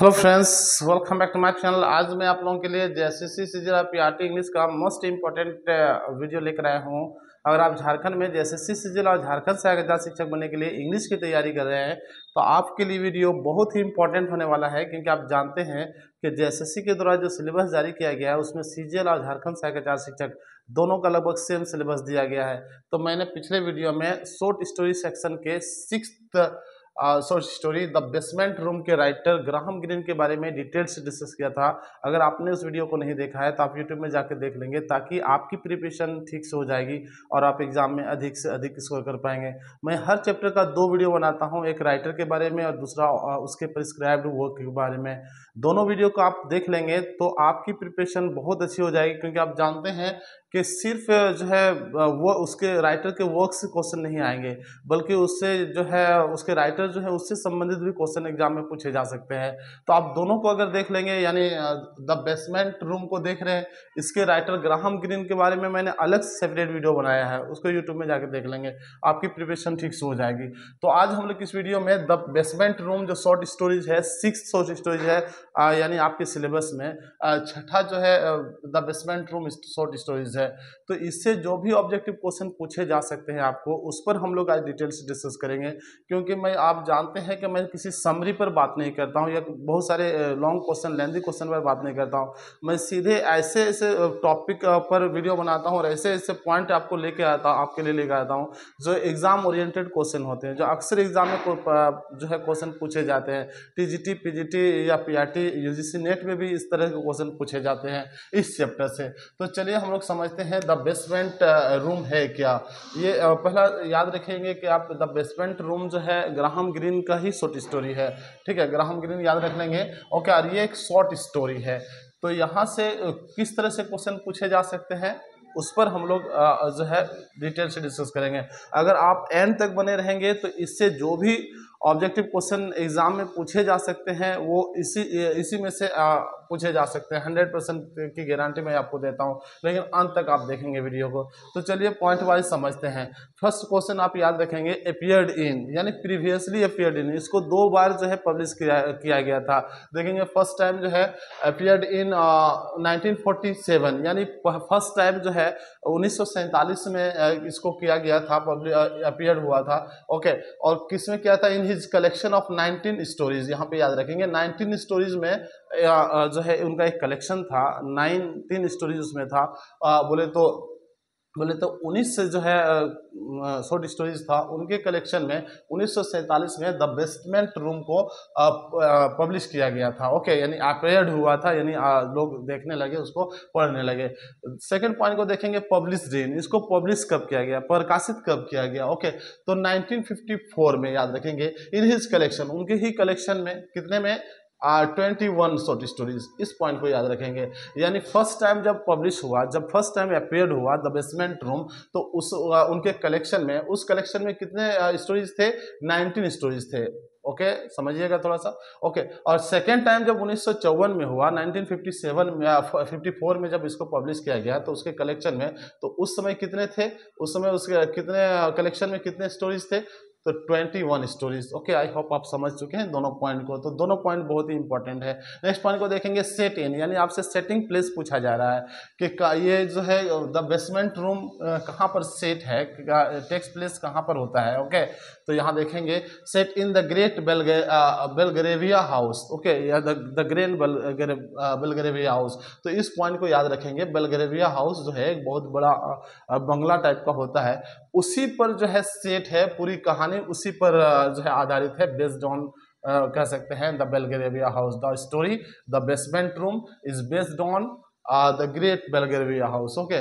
Hello friends welcome back to my channel आज मैं आप लोगों के लिए जेएसएससी सीजीएल पीआरटी इंग्लिश का मोस्ट इंपॉर्टेंट वीडियो लेकर आया हूँ। अगर आप झारखंड में जेएसएससी सीजीएल और झारखंड से आगे शिक्षक बनने के लिए इंग्लिश की तैयारी कर रहे हैं तो आपके लिए वीडियो बहुत ही इंपॉर्टेंट होने वाला है, क्योंकि आप जानते हैं कि जेएसएससी के द्वारा जो सिलेबस जारी किया गया है, उसमें सीजीएल और झारखंड से आगे शिक्षक, दोनों का लगभग सेम सिलेबस दिया गया है। तो मैंने पिछले वीडियो में शॉर्ट स्टोरी सेक्शन के six short story the basement room के राइटर ग्राहम ग्रीन के बारे में डिटेल से डिस्कस किया था। अगर आपने उस वीडियो को नहीं देखा है तो आप यूट्यूब में जाकर देख लेंगे ताकि आपकी प्रिपरेशन ठीक से हो जाएगी और आप एग्ज़ाम में अधिक से अधिक स्कोर कर पाएँगे। मैं हर चैप्टर का दो वीडियो बनाता हूँ, एक राइटर के बारे में और दूसरा उसके प्रिस्क्राइब्ड वर्क के बारे में। दोनों वीडियो को आप देख लेंगे तो आपकी प्रिपरेशन बहुत अच्छी हो जाएगी, क्योंकि आप जानते हैं कि सिर्फ़ जो है वो उसके राइटर के वर्क से क्वेश्चन नहीं आएँगे, बल्कि उससे जो है, उसके राइटर जो है, उससे संबंधित भी क्वेश्चन एग्ज़ाम में पूछे जा सकते हैं। तो आप दोनों को अगर देख लेंगे, यानी द बेसमेंट रूम को देख रहे हैं, इसके राइटर ग्राहम ग्रीन के बारे में मैंने अलग सेपरेट वीडियो बनाया है, उसको यूट्यूब में जाकर देख लेंगे, आपकी प्रिपरेशन ठीक से हो जाएगी। तो आज हम लोग इस वीडियो में द बेसमेंट रूम जो शॉर्ट स्टोरीज है सिक्स शॉर्ट स्टोरीज है यानी आपके सिलेबस में छठा जो है the basement room short stories है। तो इससे जो भी ऑब्जेक्टिव क्वेश्चन पूछे जा सकते हैं आपको, उस पर हम लोग आज डिटेल से डिस्कस करेंगे। क्योंकि मैं, आप जानते हैं कि मैं किसी समरी पर बात नहीं करता हूँ, या बहुत सारे लॉन्ग क्वेश्चन लेंदी क्वेश्चन पर बात नहीं करता हूँ। मैं सीधे ऐसे ऐसे टॉपिक पर वीडियो बनाता हूँ और ऐसे ऐसे पॉइंट आपको लेके आता हूँ, आपके लिए लेकर आता हूँ, जो एग्ज़ाम ओरिएंटेड क्वेश्चन होते हैं, जो अक्सर एग्ज़ाम में जो है क्वेश्चन पूछे जाते हैं। टी पीजीटी या पीआरटी यूजीसी नेट में भी इस तरह के क्वेश्चन पूछे जाते हैं, इस चैप्टर से। तो चलिए हम लोग समझते हैं द बेसमेंट रूम है क्या? ये uh, पहला याद रखेंगे कि आप द बेसमेंट रूम जो है ग्राहम ग्रीन का ही शॉर्ट स्टोरी है। ठीक है ग्राहम ग्रीन याद रख लेंगे। ओके और ये एक शॉर्ट स्टोरी है। तो यहाँ से uh, किस तरह से क्वेश्चन पूछे जा सकते हैं उस पर हम लोग uh, जो है डिटेल से डिस्कस करेंगे। अगर आप एंड तक बने रहेंगे तो इससे जो भी ऑब्जेक्टिव क्वेश्चन एग्ज़ाम में पूछे जा सकते हैं वो इसी इसी में से आ, पूछे जा सकते हैं। हंड्रेड परसेंट की गारंटी मैं आपको देता हूँ लेकिन अंत तक आप देखेंगे वीडियो को। तो चलिए पॉइंट वाइज समझते हैं। फ़र्स्ट क्वेश्चन आप याद रखेंगे अपियर्ड इन यानी प्रीवियसली अपियर्ड इन इसको दो बार जो है पब्लिश किया किया गया था। देखेंगे फ़र्स्ट टाइम जो है अपियर्ड इन नाइनटीन यानी फ़र्स्ट टाइम जो है उन्नीस सौ सैंतालीस में इसको किया गया था अपियर्ड हुआ था। ओके और किसमें किया था? In his collection of 19 stories यहाँ पे याद रखेंगे 19 स्टोरीज में जो है, उनका एक कलेक्शन था 19 स्टोरीज उसमें था। बोले तो बोले तो 19 से जो है शॉर्ट स्टोरीज था, उनके कलेक्शन में उन्नीस सौ सैंतालीस में द बेस्टमेंट रूम को पब्लिश किया गया था। ओके यानी अपेयर्ड हुआ था, यानी लोग देखने लगे, उसको पढ़ने लगे। सेकंड पॉइंट को देखेंगे पब्लिश डेन इसको पब्लिश कब किया गया? प्रकाशित कब किया गया? ओके तो 1954 में याद रखेंगे। इन हिज कलेक्शन उनके ही कलेक्शन में, कितने में? ट्वेंटी वन शॉर्ट स्टोरीज इस पॉइंट को याद रखेंगे। यानी फ़र्स्ट टाइम जब पब्लिश हुआ जब फ़र्स्ट टाइम अपेयर्ड हुआ द बेसमेंट रूम तो उस उनके कलेक्शन में उस कलेक्शन में कितने स्टोरीज थे? नाइनटीन स्टोरीज थे। ओके okay, समझिएगा थोड़ा सा ओके okay, और सेकेंड टाइम जब उन्नीस सौ चौवन में हुआ 1957 में 54 में जब इसको पब्लिश किया गया तो उसके कलेक्शन में तो उस समय कितने थे? उस समय उसके कितने कलेक्शन में कितने स्टोरीज थे? तो twenty one stories okay I hope आप समझ चुके हैं दोनों पॉइंट को। तो दोनों पॉइंट बहुत ही इंपॉर्टेंट है। नेक्स्ट पॉइंट को देखेंगे सेट इन यानी आपसे सेटिंग प्लेस पूछा जा रहा है कि ये जो है द बेसमेंट रूम कहाँ पर सेट है? टेक्स प्लेस कहाँ पर होता है? ओके तो यहाँ देखेंगे set in the great Belgravia house okay या द ग्रेन बेलग्रेविया हाउस तो इस पॉइंट को याद रखेंगे बेलग्रेविया हाउस जो है, एक बहुत बड़ा बंगला टाइप का होता है। उसी पर जो है सेट है, पूरी कहानी उसी पर जो है आधारित है बेस्ड ऑन कह सकते हैं the Belgravia house the story the basement room is based on the great Belgravia house okay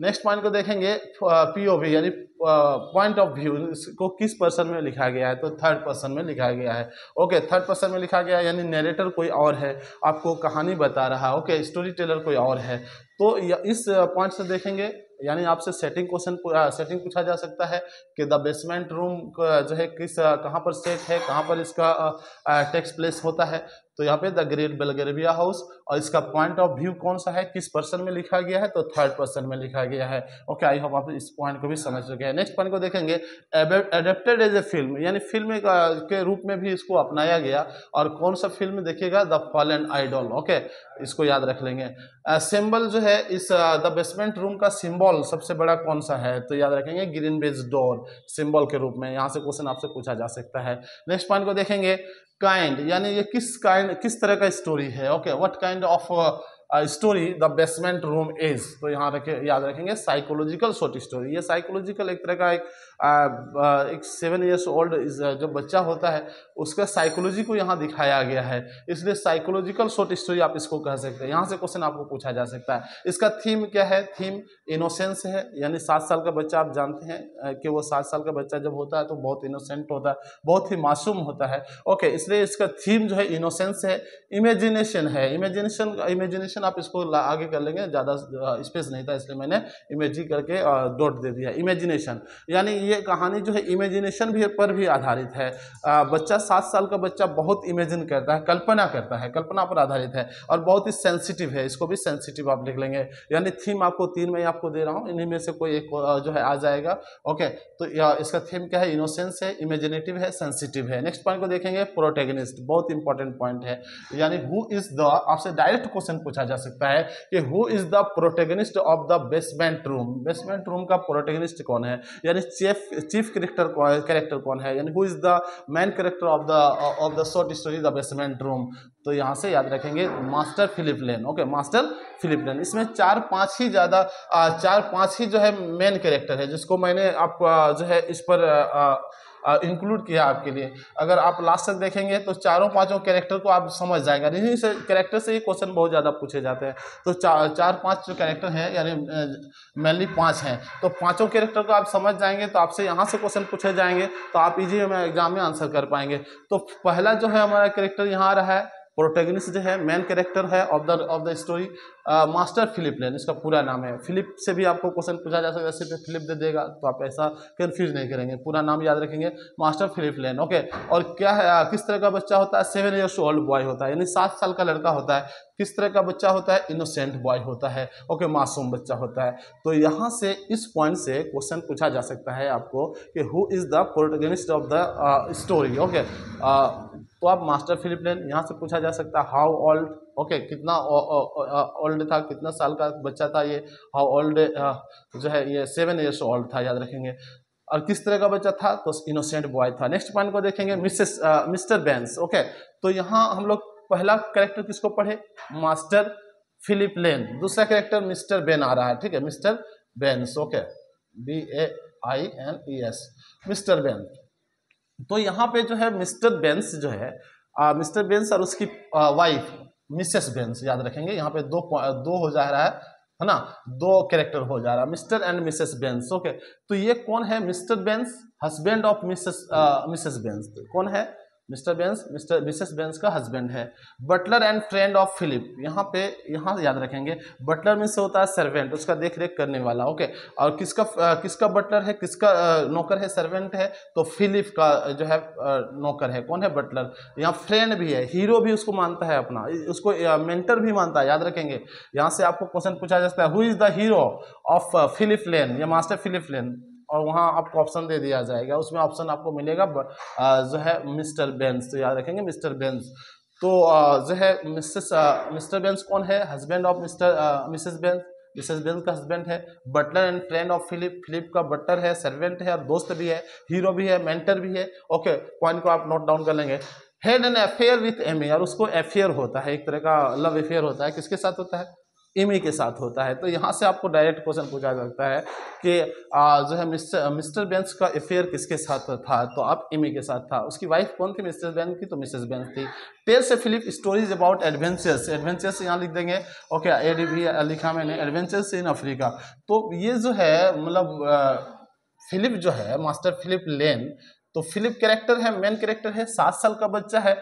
next point को देखेंगे पीओवी यानी पॉइंट ऑफ़ व्यू इसको किस पर्सन में लिखा गया है? तो थर्ड पर्सन में लिखा गया है ओके थर्ड पर्सन में लिखा गया है, यानी नरेटर कोई और है, आपको कहानी बता रहा है ओके स्टोरी टेलर कोई और है तो इस पॉइंट से देखेंगे यानी आपसे सेटिंग क्वेश्चन सेटिंग पूछा जा सकता है कि द बेसमेंट रूम जो है किस कहाँ पर सेट है, कहाँ पर इसका टेक्स प्लेस होता है। तो यहाँ पे द ग्रेट बेलगेरिया हाउस और इसका पॉइंट ऑफ़ व्यू कौन सा है? किस पर्सन में लिखा गया है? तो थर्ड पर्सन में लिखा गया है। ओके आई होप आप इस पॉइंट को भी समझ चुके हैं। नेक्स्ट पॉइंट को देखेंगे। एडेप्टेड एज ए फ़िल्म यानी फ़िल्म के रूप में भी इसको अपनाया गया और कौन सा फ़िल्म देखिएगा? द फॉलन आइडल ओके इसको याद रख लेंगे। सिंबल जो है, इस द बेसमेंट रूम का सिम्बॉल सबसे बड़ा कौन सा है? तो याद रखेंगे ग्रीन बेज डोर सिम्बॉल के रूप में। यहाँ से क्वेश्चन आपसे पूछा जा सकता है। नेक्स्ट पॉइंट को देखेंगे। काइंड यानी ये किस काइंड किस तरह का स्टोरी है? Okay what kind of story the basement room is तो यहाँ रखे, याद रखेंगे साइकोलॉजिकल शॉर्ट स्टोरी ये साइकोलॉजिकल एक तरह का एक एक सेवन ईयर्स ओल्ड जब बच्चा होता है, उसका साइकोलॉजी को यहाँ दिखाया गया है। इसलिए साइकोलॉजिकल शॉर्ट स्टोरी आप इसको कह सकते हैं। यहाँ से क्वेश्चन आपको पूछा जा सकता है। इसका थीम क्या है? थीम इनोसेंस है। यानी सात साल का बच्चा, आप जानते हैं कि वो सात साल का बच्चा जब होता है तो बहुत इनोसेंट होता है, बहुत ही मासूम होता है। ओके इसलिए इसका थीम जो है इनोसेंस है इमेजिनेशन है। इमेजिनेशन इमेजिनेशन आप इसको आगे कर लेंगे, ज़्यादा स्पेस नहीं था, इसलिए मैंने इमेजी करके डॉट दे दिया। इमेजिनेशन यानी ये कहानी जो है इमेजिनेशन भी पर भी आधारित है। आ, बच्चा सात साल का बच्चा बहुत इमेजिन करता है कल्पना करता है कल्पना पर आधारित है और बहुत ही सेंसिटिव है इसको भी सेंसिटिव आप लिख लेंगे। यानी थीम आपको तीन में आपको दे रहा हूँ इन्हीं में से कोई एक जो है आ जाएगा। ओके तो इसका थीम क्या है? इनोसेंस है इमेजिनेटिव है सेंसिटिव है। नेक्स्ट पॉइंट को देखेंगे प्रोटेगनिस्ट बहुत इंपॉर्टेंट पॉइंट है। यानी हु इज़ द आपसे डायरेक्ट क्वेश्चन पूछा जा सकता है कि who is the protagonist of the basement room basement room का प्रोटेगनिस्ट कौन है? यानी चीफ चीफ करेक्टर कैरेक्टर कौन है? यानी who is the main character of the of the short story the basement room तो यहाँ से याद रखेंगे master Philip Lane okay master Philip Lane इसमें चार पाँच ही ज़्यादा चार पाँच ही जो है मेन कैरेक्टर है, जिसको मैंने आप जो है इस पर इंक्लूड किया आपके लिए। अगर आप लास्ट तक देखेंगे तो चारों पाँचों कैरेक्टर को आप समझ जाएगा। इन्हीं से कैरेक्टर से ही क्वेश्चन बहुत ज़्यादा पूछे जाते हैं। तो चार चार पाँच जो कैरेक्टर हैं, यानी मेनली पाँच हैं। तो पाँचों कैरेक्टर को आप समझ जाएँगे तो आपसे यहाँ से क्वेश्चन पूछे जाएँगे तो आप इजी में एग्ज़ाम में आंसर कर पाएँगे। तो पहला जो है हमारा कैरेक्टर यहाँ आ रहा है प्रोटेगनिस्ट जो है मेन कैरेक्टर है of the of the story master Philip Lane इसका पूरा नाम है। फिलिप से भी आपको क्वेश्चन पूछा जा सकता है सिर्फ़ फिलिप दे देगा तो आप ऐसा कन्फ्यूज़ नहीं करेंगे। पूरा नाम याद रखेंगे मास्टर फिलिप लेन ओके और क्या है आ, किस तरह का बच्चा होता है? सेवन ईयर्स ओल्ड बॉय होता है यानी सात साल का लड़का होता है। किस तरह का बच्चा होता है? इनोसेंट बॉय होता है ओके मासूम बच्चा होता है। तो यहाँ से इस पॉइंट से क्वेश्चन पूछा जा सकता है आपको कि who is the protagonist of the story okay तो आप मास्टर फिलिप लेन यहाँ से पूछा जा सकता है हाउ ओल्ड ओके okay, कितना ओल्ड था कितना साल का बच्चा था ये? हाउ ओल्ड जो है ये सेवन ईयर्स ओल्ड था याद रखेंगे। और किस तरह का बच्चा था? तो इनोसेंट बॉय था। नेक्स्ट पॉइंट को देखेंगे मिसेस मिस्टर बेंस ओके तो यहाँ हम लोग पहला करेक्टर किसको पढ़े? मास्टर फिलिप लेन दूसरा करेक्टर मिस्टर बेन आ रहा है ठीक है? Mr Baines okay B A I N E S Mr Bain तो यहाँ पे जो है मिस्टर बेंस जो है मिस्टर बेंस और उसकी वाइफ मिसेस बेंस, याद रखेंगे, यहाँ पे दो दो हो जा रहा है है ना? दो कैरेक्टर हो जा रहा है, Mr and Mrs Baines, okay. तो ये कौन है Mr Baines? Husband of Mrs Mrs Baines कौन है? Mr Baines, Mr, Mrs Baines का हस्बैंड है। Butler and friend of Philip, यहाँ पे, यहाँ याद रखेंगे। बटलर मीन्स होता है सर्वेंट, उसका देख रेख करने वाला, ओके। और किसका किसका बटलर है, किसका नौकर है, सर्वेंट है तो फिलिप का जो है नौकर है। कौन है बटलर? यहाँ फ्रेंड भी है, हीरो भी उसको मानता है अपना उसको मेंटर भी मानता है, याद रखेंगे। यहाँ से आपको क्वेश्चन पूछा जा सकता है who is the hero of Philip Lane, या मास्टर फिलिप लेन? और वहाँ आपको ऑप्शन दे दिया जाएगा। उसमें ऑप्शन आपको मिलेगा जो है मिस्टर बेंस तो याद रखेंगे मिस्टर बेंस। तो जो है मिसेस मिस्टर बेंस कौन है? Husband of Mr Mrs Baines Mrs Baines का हस्बैंड है। Butler and friend of Philip Philip का बटलर है सर्वेंट है, और दोस्त भी है हीरो भी है मेंटर भी है। ओके पॉइंट को आप नोट डाउन कर लेंगे। Had an affair with Emmy और उसको अफेयर होता है, एक तरह का लव अफेयर होता है। किसके साथ होता है? इमी के साथ होता है। तो यहाँ से आपको डायरेक्ट क्वेश्चन पूछा जा सकता है कि जो है मिस्टर मिस्टर बेंस का अफेयर किसके साथ था? तो आप इमी के साथ था। उसकी वाइफ कौन थी? मिस्टर बेंस की तो मिसेस बेंस थी। Tells Philip stories about adventures adventures यहाँ लिख देंगे। ओके ए डी भी लिखा मैंने। एडवेंचर्स इन अफ्रीका तो ये जो है मतलब फिलिप जो है मास्टर फिलिप लेन तो फिलिप कैरेक्टर है मेन कैरेक्टर है, सात साल का बच्चा है।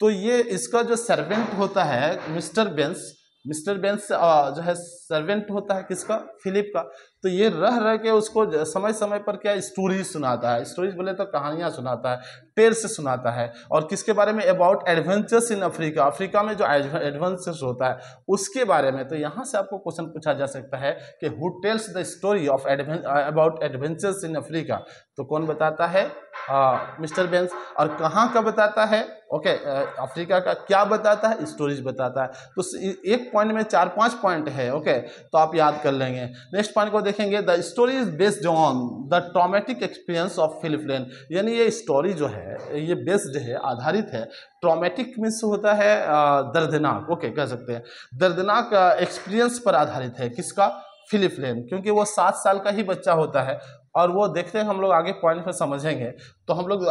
तो ये इसका जो सर्वेंट होता है, मिस्टर बेंस मिस्टर बेंस जो है सर्वेंट होता है किसका? फिलिप का। तो ये रह रह के उसको समय समय पर क्या स्टोरीज सुनाता है? स्टोरीज बोले तो कहानियाँ सुनाता है। टेल्स सुनाता है। और किसके बारे में? About adventures in Africa Africa में जो एडवेंचर्स होता है, उसके बारे में। तो यहाँ से आपको क्वेश्चन पूछा जा सकता है कि who tells the story of एडवें about adventures in Africa तो कौन बताता है? Mr Baines. और कहाँ का बताता है? ओके अफ्रीका का क्या बताता है? स्टोरीज बताता है। तो एक पॉइंट में चार, पाँच पॉइंट है ओके तो आप याद कर लेंगे। नेक्स्ट पॉइंट को देखेंगे। The story is based on the traumatic experience of Philip Lane यानी ये स्टोरी जो है ये बेस्ड है, आधारित है। ट्रोमेटिक मीन्स होता है दर्दनाक ओके कह सकते हैं। दर्दनाक एक्सपीरियंस पर आधारित है, किसका? फिलिप लेन क्योंकि वो सात साल का ही बच्चा होता है, और वो देखते हैं, हम लोग आगे पॉइंट पर समझेंगे। तो हम लोग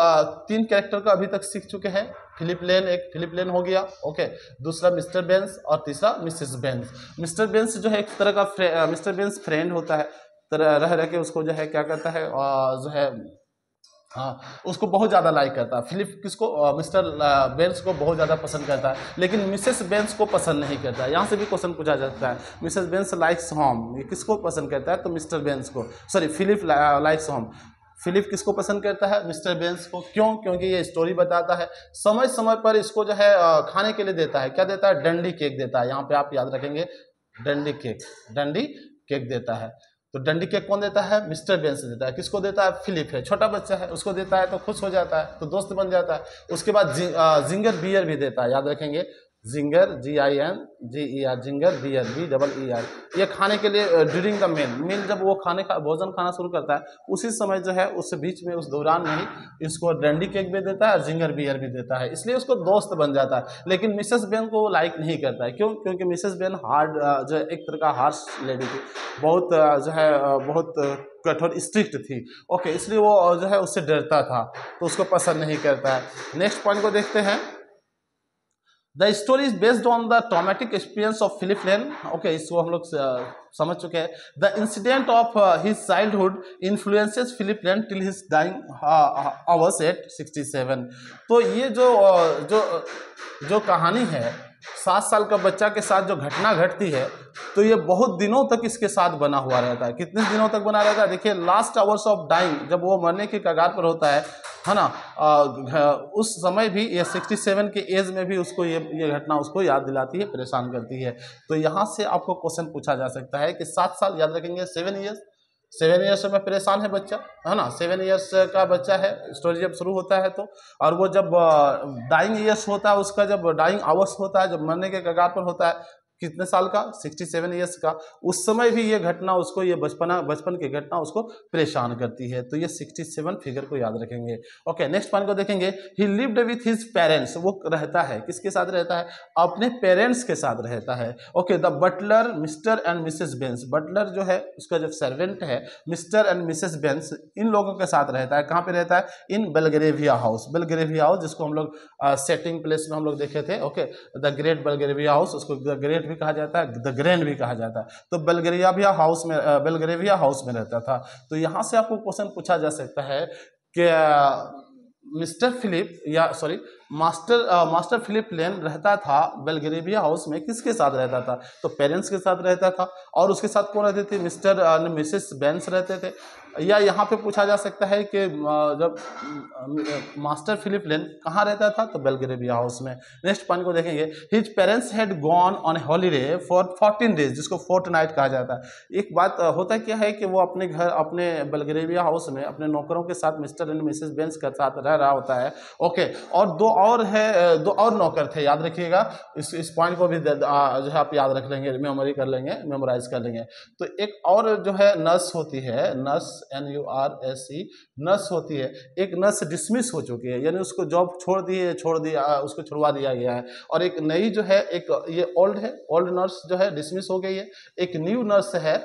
तीन कैरेक्टर का अभी तक सीख चुके हैं फिलिप लेन एक फिलिप लेन हो गया ओके दूसरा मिस्टर बेंस और तीसरा मिसेस बेंस मिस्टर बेंस जो है एक तरह का मिस्टर बेंस फ्रेंड होता है, तरह रह रह के उसको जो है क्या कहता है जो है हाँ उसको बहुत ज़्यादा लाइक करता है। फिलिप किसको मिस्टर बेंस को बहुत ज़्यादा पसंद करता है। लेकिन मिसेस बेंस को पसंद नहीं करता है। यहाँ से भी क्वेश्चन पूछा जाता है मिसेस बेंस लाइक्स होम ये किसको पसंद करता है? तो मिस्टर बेंस को। Sorry Philip likes home Philip किसको पसंद करता है? मिस्टर बेंस को। क्यों? क्योंकि ये स्टोरी बताता है। समय समय पर इसको जो है खाने के लिए देता है। क्या देता है? डंडी केक देता है। यहाँ पे आप याद रखेंगे, डंडी केक डंडी केक देता है। तो डंडी केक कौन देता है? मिस्टर बेंस देता है। किसको देता है? फिलिप है। छोटा बच्चा है, उसको देता है तो खुश हो जाता है तो दोस्त बन जाता है। उसके बाद जिंगर बियर भी देता है, याद रखेंगे। Ginger G I N G E R ginger B R B double E R ये खाने के लिए ड्यूरिंग द मील मील जब वो खाने का, भोजन खाना शुरू करता है, उसी समय जो है, उस बीच में, उस दौरान में ही इसको डंडी केक भी देता है और जिंगर बियर भी देता है। इसलिए उसको दोस्त बन जाता है। लेकिन मिसेस बेन को लाइक नहीं करता है। क्यों? क्योंकि मिसेस बेन हार्ड जो है, एक तरह का हार्श लेडी थी। बहुत जो है बहुत कठोर स्ट्रिक्ट थी। ओके इसलिए वो जो है, उससे डरता था। तो उसको पसंद नहीं करता है। नेक्स्ट पॉइंट को देखते हैं। The story is based on the traumatic experience of Philip Lane okay इसको हम लोग समझ चुके हैं। The incident of his childhood influences Philip Lane till his dying hours at 67 तो ये जो uh, जो जो कहानी है सात साल का बच्चा के साथ जो घटना घटती है तो ये बहुत दिनों तक इसके साथ बना हुआ रहता है। कितने दिनों तक बना रहता है? देखिए लास्ट आवर्स ऑफ़ डाइंग जब वो मरने के कगार पर होता है है ना? उस समय भी ये 67 के एज में भी उसको ये ये घटना उसको याद दिलाती है, परेशान करती है। तो यहाँ से आपको क्वेश्चन पूछा जा सकता है कि सात साल याद रखेंगे सेवन ईयर्स सेवन ईयर्स में परेशान है बच्चा, है ना? सेवन ईयर्स का बच्चा है स्टोरी जब शुरू होता है तो और वो जब डाइंग ईयर्स होता है, उसका जब डाइंग आवर्स होता है, जब मरने के कगार पर होता है कितने साल का? 67 ईयर्स का। उस समय भी ये घटना उसको, ये बचपना, बचपन की घटना उसको परेशान करती है। तो ये 67 फिगर को याद रखेंगे। ओके नेक्स्ट पॉइंट को देखेंगे। He lived with his parents वो रहता है। किसके साथ रहता है? अपने पेरेंट्स के साथ रहता है। Okay the butler Mr and Mrs Baines butler जो है, उसका जो सर्वेंट है मिस्टर एंड मिसेस बेंस इन लोगों के साथ रहता है। कहाँ पे रहता है? In Belgravia house Belgravia house जिसको हम लोग सेटिंग प्लेस में हम लोग देखे थे। Okay the great Belgravia house उसको द ग्रेट भी कहा जाता है द ग्रैंड भी कहा जाता है। तो बेलग्रेविया हाउस में बेलग्रेविया हाउस में रहता था। तो यहाँ से आपको क्वेश्चन पूछा जा सकता है कि मिस्टर फिलिप या sorry master master Philip Lane रहता था बेलग्रेविया हाउस में किसके साथ रहता था? तो पेरेंट्स के साथ रहता था। और उसके साथ कौन रहते थे? मिस्टर मिसेस बेंस रहते थे। या यहाँ पे पूछा जा सकता है कि जब मास्टर फिलिप लेन कहाँ रहता था? तो बेलग्रेविया हाउस में। नेक्स्ट पॉइंट को देखेंगे। His parents had gone on holiday for fourteen days जिसको फोर्ट नाइट कहा जाता है। एक बात होता क्या है कि वो अपने घर, अपने बेलग्रेविया हाउस में अपने नौकरों के साथ मिस्टर एंड मिसेस बेंस के साथ रह रहा होता है। ओके, और दो और है दो और नौकर थे, याद रखिएगा। इस इस पॉइंट को भी जो है आप याद रख लेंगे, मेमोरी कर लेंगे मेमोराइज कर लेंगे। तो एक और जो है, नर्स होती है, nurse N U R S E nurse होती है। एक नर्स डिसमिस हो चुकी है, यानी उसको जॉब छोड़ दिए, छोड़ दिया उसको छुड़वा दिया गया है। और एक नई जो है, एक, ये ओल्ड है ओल्ड नर्स जो है डिसमिस हो गई है। एक न्यू नर्स है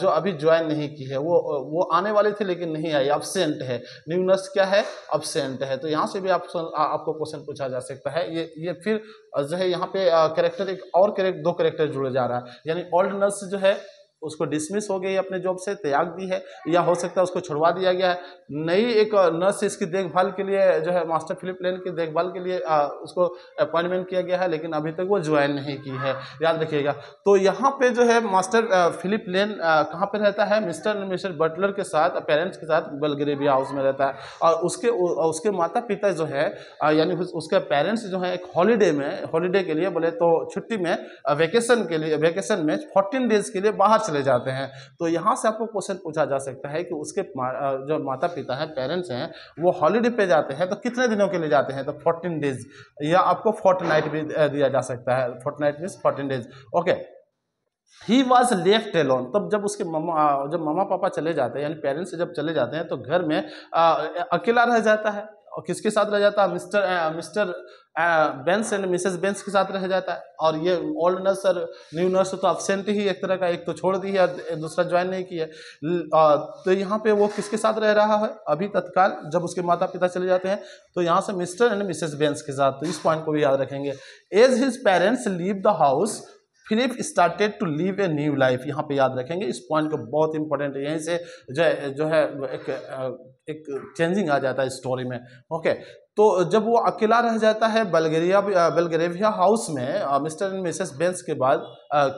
जो अभी ज्वाइन नहीं की है। वो वो आने वाली थी, लेकिन नहीं आई अबसेंट है। न्यू नर्स क्या है? अबसेंट है। तो यहाँ से भी आप आपको क्वेश्चन पूछा जा सकता है। ये ये फिर, जो है, यहाँ पे कैरेक्टर एक और कैरेक्टर दो कैरेक्टर जुड़े जा रहा है। यानी ओल्ड नर्स जो है उसको डिसमिस हो गई अपने जॉब से त्याग दी है या हो सकता है उसको छुड़वा दिया गया है। नई एक नर्स इसकी देखभाल के लिए जो है मास्टर फिलिप लेन की देखभाल के लिए आ, उसको अपॉइंटमेंट किया गया है लेकिन अभी तक वो ज्वाइन नहीं की है। याद रखिएगा। तो यहाँ पे जो है मास्टर फिलिप लेन कहाँ पर रहता है? मिस्टर एंड मिस्टर बटलर के साथ पेरेंट्स के साथ बलगरेबिया हाउस में रहता है। और उसके उसके माता पिता जो है यानी उसके पेरेंट्स जो है एक हॉलीडे में हॉलीडे के लिए बोले तो छुट्टी में वेकेशन के लिए वेकेशन में फोर्टीन डेज़ के लिए बाहर चले जाते हैं। तो यहाँ से आपको क्वेश्चन पूछा जा सकता है कि उसके जो माता पिता हैं पेरेंट्स हैं वो हॉलीडे पे जाते हैं तो कितने दिनों के लिए जाते हैं? तो फोर्टीन डेज़ या आपको फोर्टनाइट भी दिया जा सकता है। Fortnight means fourteen days okay he was left alone तब जब उसके ममा जब ममा पापा चले जाते हैं यानी पेरेंट्स जब चले जाते हैं तो घर में आ, अकेला रह जाता है। और किसके साथ रह जाता है? Mr Mr Baines and Mrs Baines के साथ रह जाता है। और ये ओल्ड नर्स और न्यू नर्स तो अपसेंट ही एक तरह का एक तो छोड़ दी है और दूसरा ज्वाइन नहीं किया। तो यहाँ पे वो किसके साथ रह रहा है? अभी तत्काल जब उसके माता पिता चले जाते हैं तो यहाँ से मिस्टर एंड मिसेस बेंस के साथ। तो इस पॉइंट को भी याद रखेंगे। As his parents leave the house Philip started to live a new life यहाँ पे याद रखेंगे, इस पॉइंट को बहुत इंपॉर्टेंट है। यहीं से जो है जो है एक एक चेंजिंग आ जाता है स्टोरी में। ओके तो जब वो अकेला रह जाता है बल्गेरिया बल्गेरेविया हाउस में मिस्टर एंड मिसेस बेंस के बाद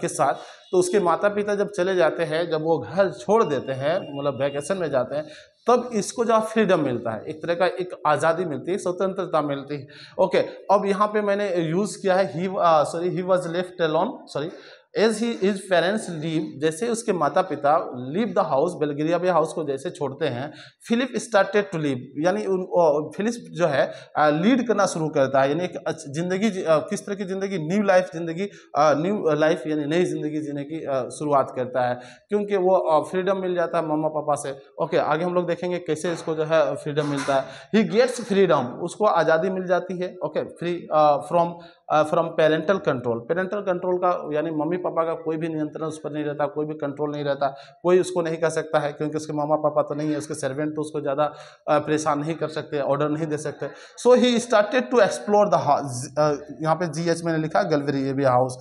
के साथ तो उसके माता पिता जब चले जाते हैं, जब वो घर छोड़ देते हैं मतलब वैकेशन में जाते हैं तब इसको जो फ्रीडम मिलता है, एक तरह का एक आज़ादी मिलती है, स्वतंत्रता मिलती है। ओके अब यहाँ पे मैंने यूज़ किया है he sorry he was left alone sorry as he is parents leave जैसे उसके माता पिता leave the house Belgravia house को जैसे छोड़ते हैं फिलिप स्टार्टेड टू लीव यानी फिलिप जो है लीड करना शुरू करता है, यानी एक ज़िंदगी किस तरह की ज़िंदगी न्यू लाइफ ज़िंदगी न्यू लाइफ यानी नई ज़िंदगी जीने की शुरुआत करता है, क्योंकि वो फ्रीडम मिल जाता है मम्मा पापा से ओके आगे हम लोग देखेंगे कैसे इसको जो है फ्रीडम मिलता है ही गेट्स फ्रीडम उसको आज़ादी मिल जाती है okay free from from parental control parental control का, यानी मम्मी पापा का कोई भी नियंत्रण उस पर नहीं रहता, कोई भी कंट्रोल नहीं रहता। कोई उसको नहीं कर सकता है, क्योंकि उसके मामा पापा तो नहीं है, उसके सर्वेंट तो उसको ज़्यादा परेशान नहीं कर सकते ऑर्डर नहीं दे सकते। So he started to explore the house यहाँ पे जी एच मैंने लिखा गलवेरी हाउस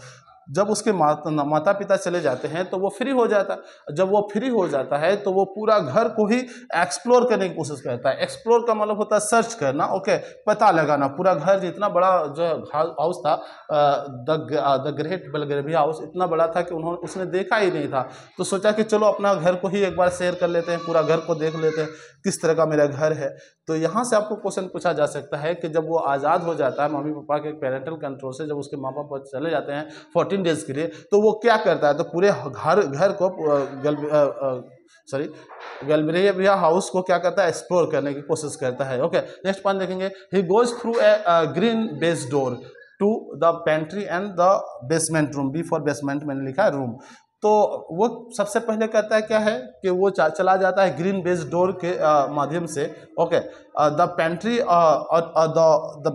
जब उसके माता पिता चले जाते हैं तो वो फ्री हो जाता है जब वो फ्री हो जाता है तो वो पूरा घर को ही एक्सप्लोर करने की कोशिश करता है। एक्सप्लोर का मतलब होता है सर्च करना ओके पता लगाना। पूरा घर जितना बड़ा जो हाउस था द ग्रेट बलगरेविया हाउस इतना बड़ा था कि उन्होंने, उसने देखा ही नहीं था। तो सोचा कि चलो अपना घर को ही एक बार शेयर कर लेते हैं, पूरा घर को देख लेते हैं किस तरह का मेरा घर है। तो यहाँ से आपको क्वेश्चन पूछा जा सकता है कि जब वो आज़ाद हो जाता है मम्मी पापा के पेरेंटल कंट्रोल से जब उसके माँ बाप चले जाते हैं फोर्टीन डेज़ के लिए तो वो क्या करता है? तो पूरे घर घर को सॉरी गलबरेविया हाउस को क्या करता है? एक्सप्लोर करने की कोशिश करता है। ओके नेक्स्ट पॉइंट देखेंगे। He goes through a green baize door to the pantry and the basement room B for basement मैंने लिखा है रूम तो वो सबसे पहले कहता है क्या है? कि वो चला जाता है ग्रीन बेस डोर के माध्यम से। Okay the pantry the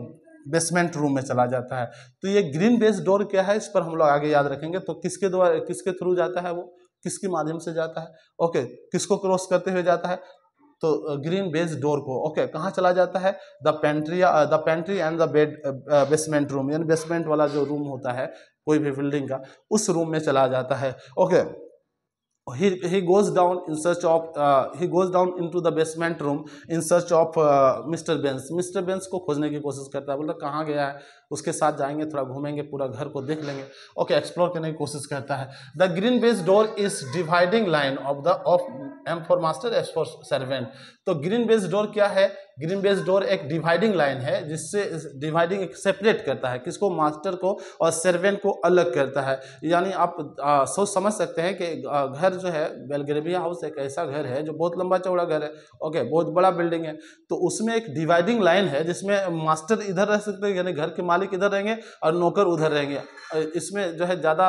basement room में चला जाता है। तो ये ग्रीन बेस डोर क्या है? इस पर हम लोग आगे याद रखेंगे। तो किसके द्वारा, किसके थ्रू जाता है वो? किसके माध्यम से जाता है? ओके किसको क्रॉस करते हुए जाता है? तो ग्रीन बेस डोर को। ओके कहाँ चला जाता है? The pantry the pantry and the bed basement room यानी बेसमेंट वाला जो रूम होता है, कोई भी बिल्डिंग का, उस रूम में चला जाता है। Okay he he goes down in search of uh, he goes down into the basement room in search of Mr. Benz Mr. Benz को खोजने की कोशिश करता है बोलता कहाँ गया है उसके साथ जाएँगे थोड़ा घूमेंगे पूरा घर को देख लेंगे ओके okay, एक्सप्लोर करने की कोशिश करता है the green baize door is dividing line of the of M for master S for servant तो ग्रीन बेस डोर क्या है ग्रीन बेस डोर एक डिवाइडिंग लाइन है, जिससे डिवाइडिंग सेपरेट करता है, किसको? मास्टर को और सर्वेंट को अलग करता है। यानी आप सोच समझ सकते हैं कि घर जो है, बेलग्रेविया हाउस एक ऐसा घर है जो बहुत लंबा चौड़ा घर है। ओके, बहुत बड़ा बिल्डिंग है। तो उसमें एक डिवाइडिंग लाइन है, जिसमें मास्टर इधर रह सकते हैं, यानी घर के मालिक इधर रहेंगे और नौकर उधर रहेंगे। इसमें जो है ज़्यादा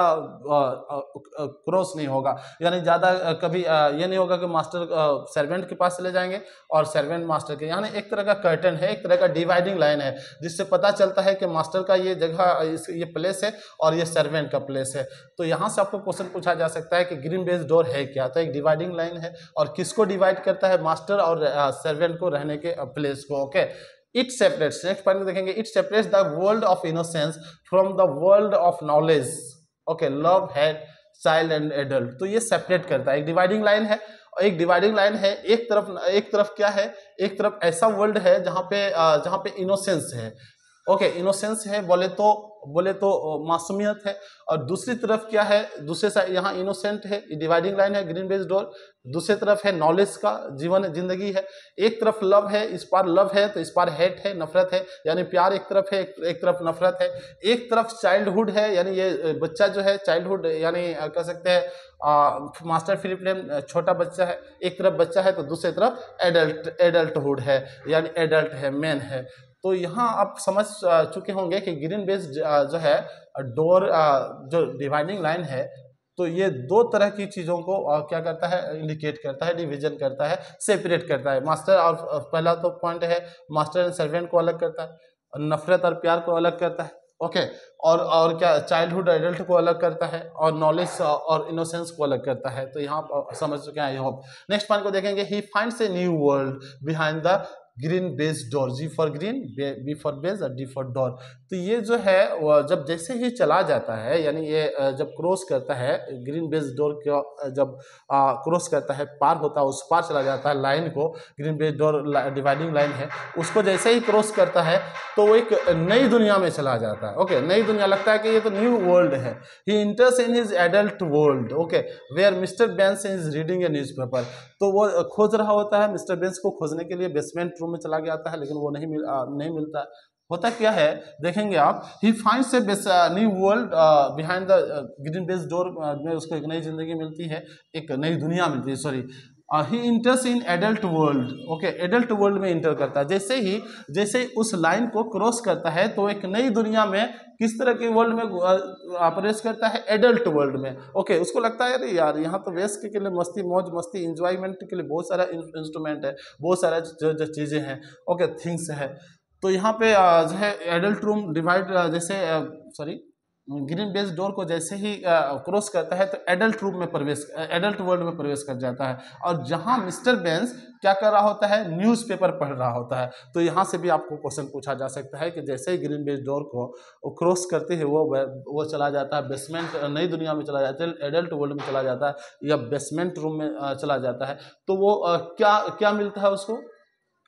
क्रॉस नहीं होगा। यानी ज़्यादा कभी ये नहीं होगा कि मास्टर सर्वेंट के पास चले जाएँगे और सर्वेंट मास्टर के। यानी एक तरह का कर्टन है, एक तरह का डिवाइडिंग लाइन है, जिससे पता चलता है कि मास्टर का ये जगह ये प्लेस है और ये सर्वेंट का प्लेस है। तो यहाँ से आपको क्वेश्चन पूछा जा सकता है कि ग्रीन बेस डोर है क्या? तो एक डिवाइडिंग लाइन है और किसको डिवाइड करता है मास्टर और सर्वेंट को रहने के प्लेस को okay it separates next point देखेंगे it separates the world of innocence from the world of knowledge okay love had child and adult तो ये सेपरेट करता है। एक डिवाइडिंग लाइन है एक डिवाइडिंग लाइन है, एक तरफ़ एक तरफ़ क्या है, एक तरफ़ ऐसा वर्ल्ड है जहाँ पे जहाँ पे इनोसेंस है। ओके इनोसेंस है बोले तो बोले तो मासूमियत है। और दूसरी तरफ़ क्या है? दूसरे साइड यहाँ इनोसेंट है डिवाइडिंग लाइन है ग्रीन बेस डोर दूसरी तरफ़ है नॉलेज का जीवन ज़िंदगी है। एक तरफ़ लव है इस पार लव है तो इस पार हेट है नफरत है। यानी प्यार एक तरफ़ है एक, एक तरफ़ नफरत है। एक तरफ़ चाइल्डहुड है यानी ये बच्चा जो है चाइल्डहुड यानी कह सकते हैं मास्टर फिलिप छोटा बच्चा है एक तरफ़ बच्चा है तो दूसरी तरफ़ एडल्ट एडल्टहुड है। यानी एडल्ट है मैन है। तो यहाँ आप समझ चुके होंगे कि ग्रीन बेस जो है डोर जो डिवाइडिंग लाइन है तो ये दो तरह की चीज़ों को क्या करता है इंडिकेट करता है डिवीज़न करता है सेपरेट करता है। मास्टर और पहला तो पॉइंट है मास्टर एंड सर्वेंट को अलग करता है, नफरत और प्यार को अलग करता है ओके और और क्या चाइल्डहुड एडल्ट को अलग करता है, और नॉलेज और इनोसेंस को अलग करता है। तो यहाँ समझ चुके हैं आई होप नेक्स्ट पॉइंट को देखेंगे he finds a new world behind the green baize door G for green B for baize और डी फॉर डोर तो ये जो है जब जैसे ही चला जाता है, यानी ये जब क्रॉस करता है ग्रीन बेस डोर को जब क्रॉस करता है, पार होता है, उस पार चला जाता है लाइन को green baize door dividing line है, उसको जैसे ही क्रॉस करता है तो वो एक नई दुनिया में चला जाता है ओके नई दुनिया, लगता है कि ये तो न्यू वर्ल्ड है। He enters in his adult world okay where Mr Baines is reading a news तो वो खोज रहा होता है मिस्टर बेंस को खोजने के लिए बेसमेंट रूम में चला गया है लेकिन वो नहीं मिल आ, नहीं मिलता। होता क्या है देखेंगे आप he finds baize new world behind the green baize door में उसको एक नई ज़िंदगी मिलती है एक नई दुनिया मिलती है sorry he enters in adult world okay adult world में इंटर करता है। जैसे ही जैसे उस लाइन को क्रॉस करता है तो एक नई दुनिया में किस तरह के वर्ल्ड में प्रवेश करता है? एडल्ट वर्ल्ड में। ओके okay, उसको लगता है अरे यार यहाँ तो वेस्ट के लिए मस्ती मौज मस्ती इंजॉयमेंट के लिए बहुत सारा इंस्ट्रूमेंट है बहुत सारा जो जो चीज़ें हैं। ओके थिंग्स है। तो यहाँ पे जो है एडल्ट रूम डिवाइड जैसे सॉरी ग्रीन बेस डोर को जैसे ही क्रॉस करता है तो एडल्ट रूम में प्रवेश एडल्ट वर्ल्ड में प्रवेश कर जाता है। और जहाँ मिस्टर बेंस क्या कर रहा होता है, न्यूज़पेपर पढ़ रहा होता है। तो यहाँ से भी आपको क्वेश्चन पूछा जा सकता है कि जैसे ही ग्रीन बेस डोर को क्रॉस करते हैं वो वो चला जाता है, बेसमेंट नई दुनिया में चला जाता है एडल्ट वर्ल्ड में चला जाता है या बेसमेंट रूम में चला जाता है। तो वो क्या क्या मिलता है उसको?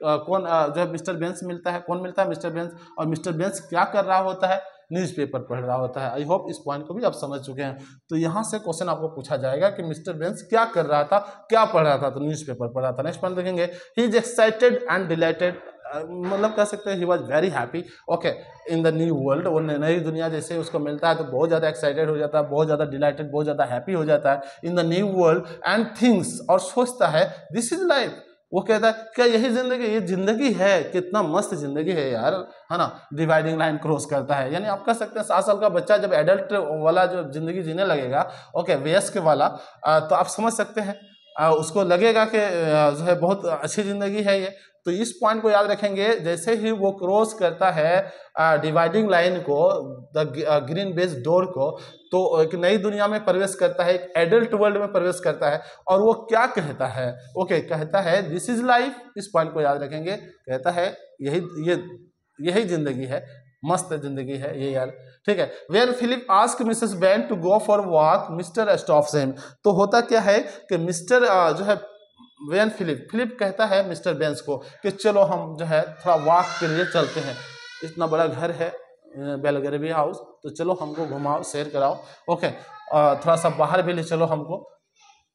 कौन जो है मिस्टर बेंस मिलता है, कौन मिलता है मिस्टर बेंस? और मिस्टर बेंस क्या कर रहा होता है? न्यूज़पेपर पढ़ रहा होता है। आई होप इस पॉइंट को भी आप समझ चुके हैं। तो यहाँ से क्वेश्चन आपको पूछा जाएगा कि मिस्टर बेंस क्या कर रहा था, क्या पढ़ रहा था तो न्यूज़पेपर पढ़ रहा था। नेक्स्ट पॉइंट देखेंगे। He is excited and delighted मतलब कह सकते हैं he was very happy okay in the new world वो नई दुनिया जैसे उसको मिलता है तो बहुत ज़्यादा एक्साइटेड हो जाता है, बहुत ज़्यादा डिलाइटेड बहुत ज़्यादा हैप्पी हो जाता है। In the new world and things और सोचता है दिस इज़ लाइफ वो कहता है, क्या यही ज़िंदगी, ये ज़िंदगी है? कितना मस्त ज़िंदगी है यार, है ना? डिवाइडिंग लाइन क्रॉस करता है। यानी आप कह सकते हैं, सात साल का बच्चा जब एडल्ट वाला जो ज़िंदगी जीने लगेगा ओके वयस्क वाला तो आप समझ सकते हैं उसको लगेगा कि जो है बहुत अच्छी ज़िंदगी है ये। तो इस पॉइंट को याद रखेंगे, जैसे ही वो क्रॉस करता है डिवाइडिंग लाइन को द ग्रीन बेस डोर को तो एक नई दुनिया में प्रवेश करता है, एक एडल्ट वर्ल्ड में प्रवेश करता है और वो क्या कहता है? ओके कहता है दिस इज़ लाइफ इस पॉइंट को याद रखेंगे। कहता है, यही, ये, यही ज़िंदगी है, मस्त ज़िंदगी है ये यार। ठीक है where Philip ask Mrs Bain to go for walk Mr staff same तो होता क्या है कि मिस्टर जो है वेन फिलिप फिलिप कहता है मिस्टर बेंस को कि चलो हम जो है थोड़ा वॉक के लिए चलते हैं। इतना बड़ा घर है बेलगरेबी हाउस तो चलो हमको घुमाओ, शेयर कराओ। ओके थोड़ा सा बाहर भी ले चलो हमको।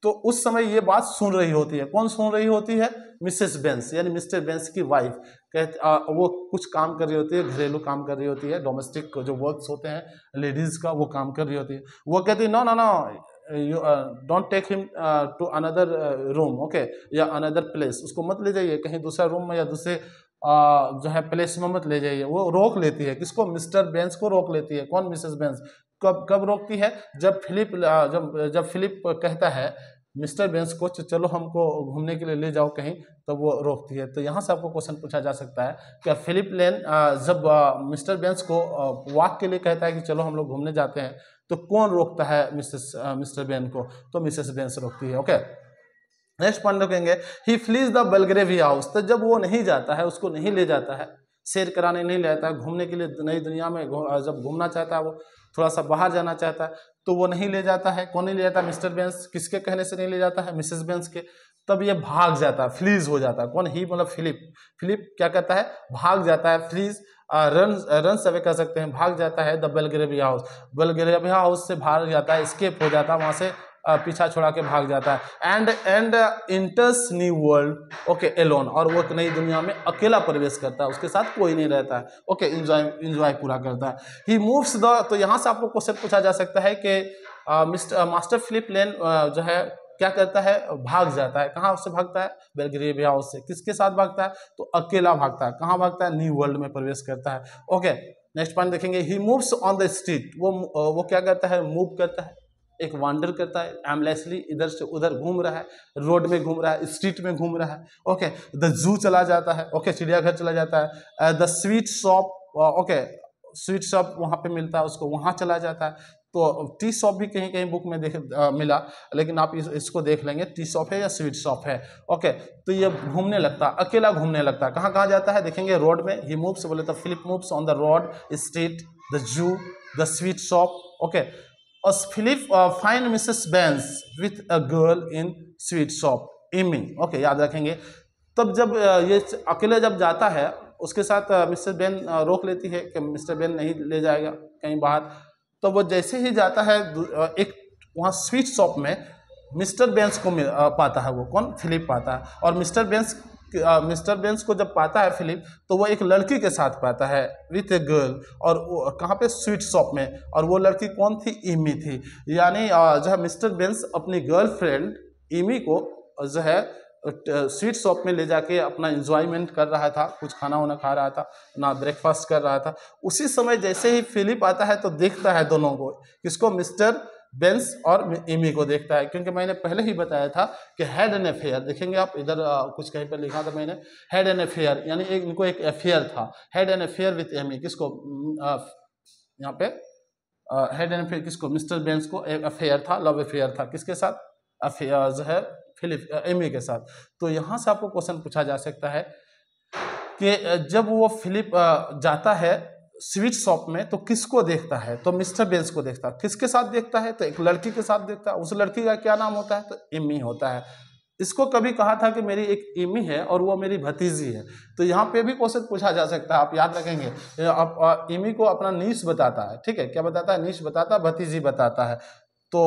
तो उस समय ये बात सुन रही होती है। कौन सुन रही होती है? मिसेस बेंस, यानी मिस्टर बेंस की वाइफ। कहते वो कुछ काम कर रही होती है, घरेलू काम कर रही होती है, डोमेस्टिक जो वर्क्स होते हैं, लेडीज़ का वो काम कर रही होती है। वो कहती है no no no you don't take him to another room okay या अनदर प्लेस उसको मत ले जाइए, कहीं दूसरा रूम में या दूसरे जो है प्लेस मत ले जाइए। वो रोक लेती है। किसको? मिस्टर बेंस को रोक लेती है। कौन मिसेस बेंस? कब कब रोकती है? जब फिलिप जब जब फिलिप कहता है, मिस्टर बेंस को चलो हमको घूमने के लिए ले जाओ कहीं तो वो रोकती है। तो यहाँ से आपको क्वेश्चन पूछा जा सकता है क्या फिलिप लेन जब मिस्टर बेंस को वॉक के लिए कहता है कि चलो हम लोग घूमने जाते हैं तो कौन रोकता है मिसेस मिस्टर बेन को? तो मिसेस बेंस रोकती है। ओके? नेक्स्ट पॉइंट रखेंगे he flees the Belgravia house तो जब वो नहीं जाता है, उसको नहीं ले जाता है शेयर कराने नहीं जाता है, घूमने के लिए नई दुनिया में जब घूमना चाहता है वो, थोड़ा सा बाहर जाना चाहता है तो वो नहीं ले जाता है। कौन नहीं ले जाता? मिस्टर बेंस, किसके कहने से नहीं ले जाता है? मिसेस बेंस के। तब ये भाग जाता है फ्लीज हो जाता है। कौन? ही मतलब फिलिप। फिलिप क्या कहता है? भाग जाता है फ्लीज रन रन सवे कह सकते हैं। भाग जाता है the Belgravia house. Belgravia house से भाग जाता है स्केप हो जाता है, वहाँ से पीछा छोड़ा के भाग जाता है। And and enters new world okay alone और वो नई दुनिया में अकेला प्रवेश करता है, उसके साथ कोई नहीं रहता है। ओके इंजॉय इंजॉय पूरा करता है। ही मूव्स द तो यहाँ से आपको क्वेश्चन पूछा जा सकता है कि मिस्टर मास्टर फिलिप लेन जो है, क्या करता है? भाग जाता है। कहाँ से भागता है? बेलग्रेविया से। किसके साथ भागता है? तो अकेला भागता है। कहाँ भागता है? न्यू वर्ल्ड में प्रवेश करता है। ओके नेक्स्ट पॉइंट देखेंगे। He moves on the street वो वो क्या करता है? मूव करता है। एक वांडर करता है एमलेसली इधर से उधर घूम रहा है रोड में घूम रहा है स्ट्रीट में घूम रहा है। ओके द जू चला जाता है ओके चिड़ियाघर चला जाता है। The sweet shop okay sweet shop वहाँ पे मिलता है उसको वहाँ चला जाता है। तो टी शॉप भी कहीं कहीं बुक में देख आ, मिला लेकिन आप इस, इसको देख लेंगे टी शॉप है या स्वीट शॉप है? ओके तो ये घूमने लगता है अकेला घूमने लगता है। कहाँ कहाँ जाता है? देखेंगे रोड में ही मूव्स बोले तो Philip moves on the road street the zoo the sweet shop okay Philip uh, find Mrs. Benz with a girl in sweet shop. Emmy okay याद रखेंगे तब जब uh, ये अकेले जब जाता है उसके साथ मिस्टर uh, बेन रोक लेती है कि मिस्टर बेन नहीं ले जाएगा कहीं बाहर तो वो जैसे ही जाता है एक वहाँ स्वीट शॉप में मिस्टर बेंस को मिल पाता है वो कौन फिलिप पाता है और मिस्टर बेंस मिस्टर बेंस को जब पाता है फिलिप तो वो एक लड़की के साथ पाता है, विथ ए गर्ल, और कहाँ पे? स्वीट शॉप में। और वो लड़की कौन थी? इमी थी। यानी जो है मिस्टर बेंस अपनी गर्लफ्रेंड इमी को, जो है स्वीट शॉप में ले जाके अपना इंजॉयमेंट कर रहा था, कुछ खाना वाना खा रहा था, ना ब्रेकफास्ट कर रहा था। उसी समय जैसे ही फिलिप आता है तो देखता है दोनों को, किसको? मिस्टर बेंस और इमी को देखता है। क्योंकि मैंने पहले ही बताया था कि हेड एन अफेयर देखेंगे आप इधर कुछ कहीं पर लिखा था मैंने। हेड एन अफेयर यानी एक, इनको एक अफेयर था। Had an affair with Emmy किसको? यहाँ पे हेड एन अफेयर किसको? मिस्टर बेंस को एक अफेयर था लव अफेयर था। किसके साथ? अफेयर है फिलिप एमी के साथ। तो यहाँ से आपको क्वेश्चन पूछा जा सकता है कि जब वो फिलिप जाता है स्वीट शॉप में तो किसको देखता है? तो मिस्टर बेंस को देखता है। किसके साथ देखता है? तो एक लड़की के साथ देखता है। उस लड़की का क्या नाम होता है? तो इमी होता है। इसको कभी कहा था कि मेरी एक इमी है और वो मेरी भतीजी है। तो यहाँ पे भी क्वेश्चन पूछा जा सकता है। आप याद रखेंगे आप इमी को अपना नीच बताता है। ठीक है? क्या बताता है? नीच बताता है, भतीजी बताता है। तो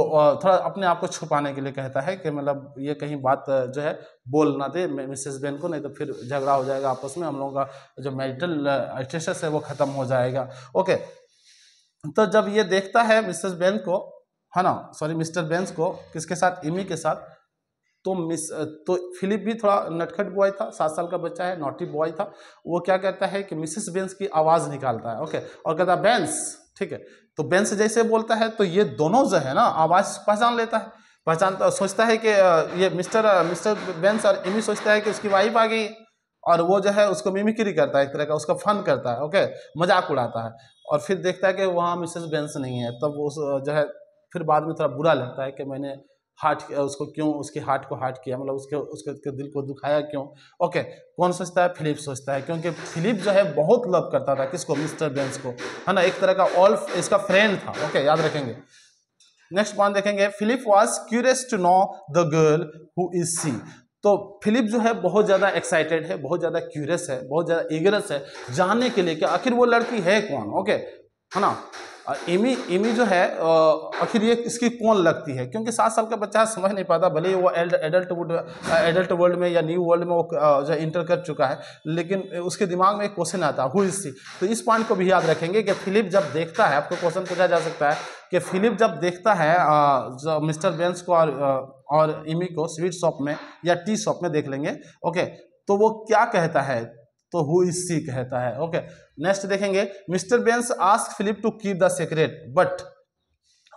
थोड़ा अपने आप को छुपाने के लिए कहता है कि मतलब ये कहीं बात जो है बोल ना दे मिसेस बेन को, नहीं तो फिर झगड़ा हो जाएगा आपस में, हम लोगों का जो मैरिटल स्टेटस है वो ख़त्म हो जाएगा। ओके तो जब ये देखता है मिसेस बेन को, है ना, सॉरी मिस्टर बेंस को, किसके साथ? इमी के साथ तो मिस तो फिलिप भी थोड़ा नटखट बॉय था, सात साल का बच्चा है, नोटी बॉय था, वो क्या कहता है कि मिसेस बेंस की आवाज़ निकालता है। ओके, और कहता है बेंस ठीक है तो बेंस जैसे बोलता है तो ये दोनों जो है ना, आवाज़ पहचान लेता है। पहचान सोचता है कि ये मिस्टर मिस्टर बेंस और इमी सोचता है कि उसकी वाइफ आ गई और वो जो है उसको मिमिक्री करता है एक तरह का, उसका फन करता है, ओके? मज़ाक उड़ाता है और फिर देखता है कि वहाँ मिसेस बेंस नहीं है। तब उस जो है फिर बाद में थोड़ा बुरा लगता है कि मैंने हार्ट उसको क्यों उसके हार्ट को हार्ट किया मतलब उसके उसके, उसके दिल को दुखाया क्यों? ओके कौन सोचता है? फिलिप सोचता है क्योंकि फिलिप जो है बहुत लव करता था किसको? मिस्टर बेंस को है ना? एक तरह का ऑल इसका फ्रेंड था ओके याद रखेंगे। नेक्स्ट पॉइंट देखेंगे Philip was curious to know the girl who is she तो फिलिप जो है बहुत ज़्यादा एक्साइटेड है बहुत ज़्यादा क्यूरियस है बहुत ज़्यादा इगरस है जानने के लिए कि आखिर वो लड़की है कौन ओके है ना? एमी एमी जो है आखिर ये इसकी कौन लगती है? क्योंकि सात साल का बच्चा समझ नहीं पाता, भले वो एडल्ट वुड एडल्ट वर्ल्ड में या न्यू वर्ल्ड में वो जो इंटर कर चुका है, लेकिन उसके दिमाग में एक क्वेश्चन आता है हु इज़ सी तो इस पॉइंट को भी याद रखेंगे कि फिलिप जब देखता है, आपको क्वेश्चन पूछा जा सकता है कि फिलिप जब देखता है जो मिस्टर बेंस को और और इमी को स्वीट शॉप में या टी शॉप में देख लेंगे ओके तो वो क्या कहता है? तो हु इज़ सी कहता है ओके नेक्स्ट देखेंगे Mr Baines ask Philip to keep the secret but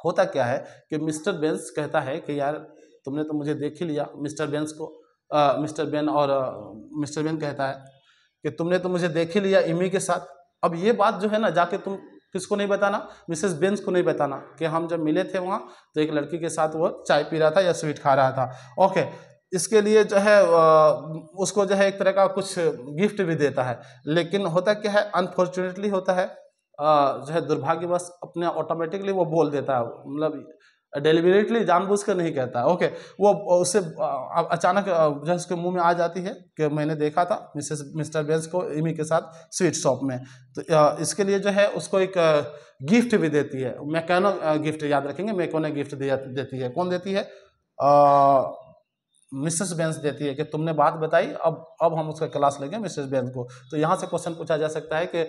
होता क्या है कि मिस्टर बेंस कहता है कि यार तुमने तो मुझे देख ही लिया मिस्टर बेंस को आ, मिस्टर बेन और आ, मिस्टर बेन कहता है कि तुमने तो मुझे देख ही लिया इमी के साथ। अब ये बात जो है ना जाके तुम किसको नहीं बताना? मिसेस बेंस को नहीं बताना कि हम जब मिले थे वहाँ तो एक लड़की के साथ वो चाय पी रहा था या स्वीट खा रहा था। ओके इसके लिए जो है उसको जो है एक तरह का कुछ गिफ्ट भी देता है। लेकिन होता क्या है अनफॉर्चुनेटली होता है जो है दुर्भाग्यवश अपने ऑटोमेटिकली वो बोल देता है। मतलब डेलिबरेटली जानबूझ कर नहीं कहता। ओके वो उससे अचानक जो है उसके मुँह में आ जाती है कि मैंने देखा था मिसेस, मिस्टर बेंस को, इमी के साथ स्वीट शॉप में। तो इसके लिए जो है उसको एक गिफ्ट भी देती है। मैकेनो गिफ्ट याद रखेंगे मैको ने गिफ्ट देती है? कौन देती है? मिसेस बेंस देती है कि तुमने बात बताई अब अब हम उसका क्लास लेंगे मिसेस बेंस को। तो यहाँ से क्वेश्चन पूछा जा सकता है कि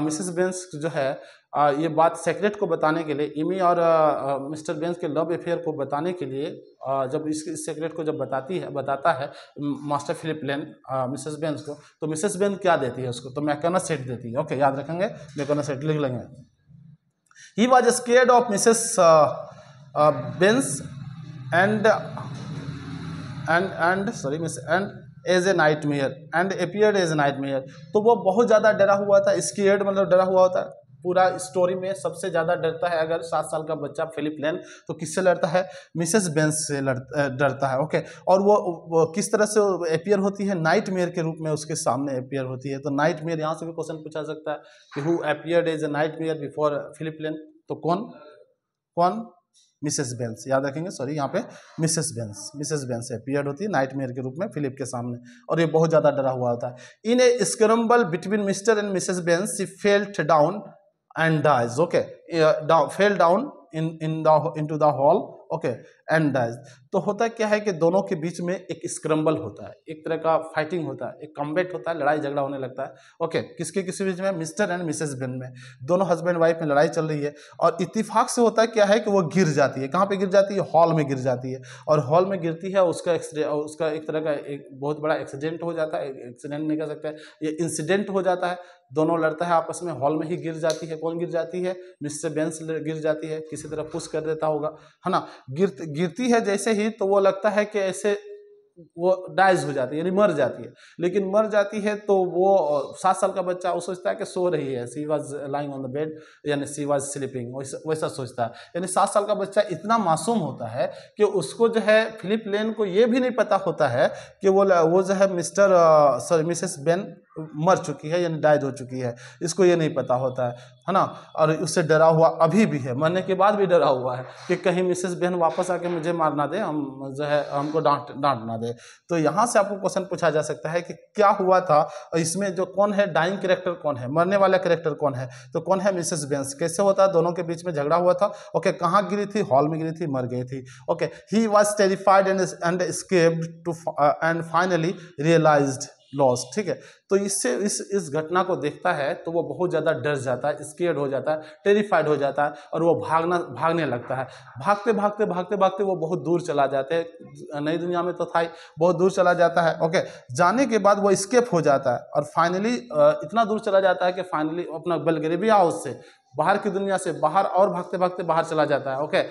मिसेस बेंस जो है आ, ये बात सेक्रेट को बताने के लिए इमी और आ, मिस्टर बेंस के लव अफेयर को बताने के लिए आ, जब इस, सेक्रेट को जब बताती है बताता है Master Philip Lane Mrs Baines को तो मिसेस बेंस क्या देती है उसको? तो मैकेना सेट देती है। ओके याद रखेंगे मैकेना सेट लिख लेंगे। He was scared of Mrs Baines and and and sorry Miss and as a nightmare and appeared as a nightmare तो वो बहुत ज़्यादा डरा हुआ था स्केयर्ड मतलब डरा हुआ होता है। पूरा स्टोरी में सबसे ज़्यादा डरता है अगर सात साल का बच्चा फिलिप लेन तो किससे लड़ता है? मिसेस बेंस से डरता है ओके और वो, वो किस तरह से अपियर होती है? नाइट मेयर के रूप में उसके सामने अपियर होती है। तो नाइट मेयर यहाँ से भी क्वेश्चन पूछा सकता है कि who appeared as a nightmare before Philip Lane तो कौन? कौन? मिसेस बेंस, याद रखेंगे सॉरी यहाँ पे Mrs Baines Mrs Baines appeared होती है नाइट के रूप में फिलिप के सामने, और ये बहुत ज़्यादा डरा हुआ होता है। In a scramble between Mr and Mrs Baines she felt down and dies okay fell down in in the into the hall okay and dies तो होता क्या है कि दोनों के बीच में एक स्क्रम्बल होता है, एक तरह का फाइटिंग होता है, एक कम्बेट होता है लड़ाई झगड़ा होने लगता है। ओके किसके किसी बीच में? मिस्टर एंड मिसेस बेन में। दोनों हस्बैंड वाइफ में लड़ाई चल रही है और इतफाक से होता क्या है कि वो गिर जाती है। कहाँ पे गिर जाती है? हॉल में गिर जाती है। और हॉल में गिरती है, उसका उसका एक तरह का एक बहुत बड़ा एक्सीडेंट हो जाता है। एक्सीडेंट नहीं कह सकते ये इंसिडेंट हो जाता है। दोनों लड़ता है आपस में। हॉल में ही गिर जाती है। कौन गिर जाती है? मिस्टर बेंस गिर जाती है। किसी तरह पुश कर देता होगा। है ना? गिर गिरती है जैसे ही तो वो लगता है कि ऐसे वो डाइज हो जाती है, यानी मर जाती है। लेकिन मर जाती है तो वो, सात साल का बच्चा, वो सोचता है कि सो रही है। She was lying on the bed यानी सी वॉज़ स्लीपिंग वैसा सोचता है। यानी सात साल का बच्चा इतना मासूम होता है कि उसको जो है, फिलिप लेन को ये भी नहीं पता होता है कि वो वो जो है मिस्टर सॉरी मिसेस बेन मर चुकी है, यानी डाइड हो चुकी है। इसको ये नहीं पता होता है है ना? और उससे डरा हुआ अभी भी है। मरने के बाद भी डरा हुआ है कि कहीं मिसेस बहन वापस आके मुझे मार ना दे, हम जो है, हमको डांट डांट ना दे। तो यहाँ से आपको क्वेश्चन पूछा जा सकता है कि क्या हुआ था? इसमें जो कौन है? डाइंग करेक्टर कौन है? मरने वाला करेक्टर कौन है? तो कौन है मिसेस बेंस कैसे होता? है दोनों के बीच में झगड़ा हुआ था? ओके, कहाँ गिरी थी? हॉल में गिरी थी, मर गई थी। Okay he was terrified and and escaped to and finally realised loss ठीक है? तो इससे, इस इस घटना को देखता है तो वो बहुत ज़्यादा डर जाता है स्केड हो जाता है टेरिफाइड हो जाता है, और वो भागना, भागने लगता है। भागते भागते भागते भागते वो बहुत दूर चला जाते हैं। नई दुनिया में तो था ही, बहुत दूर चला जाता है ओके जाने के बाद वो स्केप हो जाता है, और फाइनली इतना दूर चला जाता है कि फाइनली अपना बलगरेबी हाउस से बाहर की दुनिया से बाहर और भागते भागते बाहर चला जाता है ओके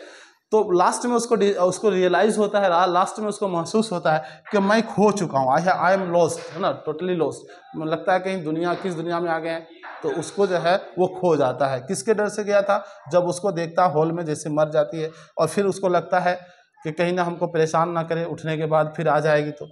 तो लास्ट में उसको उसको रियलाइज़ होता है लास्ट में उसको महसूस होता है कि मैं खो चुका हूँ आई आई एम लॉस्ट है ना टोटली लॉस्ट लगता है कहीं दुनिया, किस दुनिया में आ गए हैं तो उसको जो है वो खो जाता है। किसके डर से गया था? जब उसको देखता हॉल में जैसे मर जाती है और फिर उसको लगता है कि कहीं ना हमको परेशान ना करे, उठने के बाद फिर आ जाएगी तो।